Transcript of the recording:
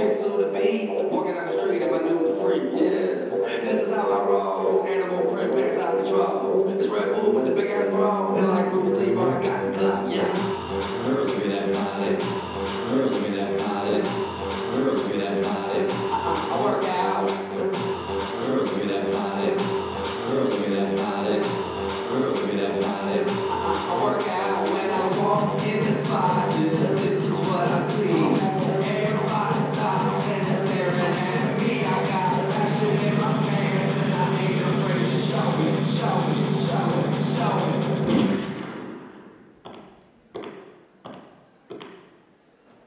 Fit to the beat, walking down the street and my new to yeah. This is how I roll, animal print pants out control. It's Red Bull with the big ass bra, and like Bruce Lee, I got the clock, yeah. Girl, give me that body. Girl, give me that body. Girl, give me that body. Uh-uh, I, work out. Girl, give me that body. Girl, give me that body. Girl, give me that body. I, I work out.